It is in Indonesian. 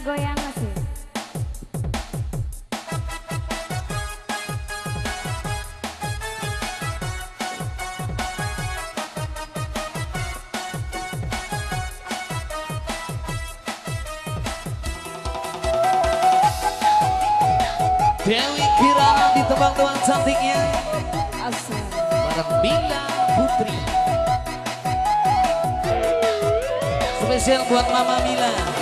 goyang mesin. Dewi Kirana di tebang-tebang cantiknya Asal. Bareng Bila Putri Spesial buat Mama Mila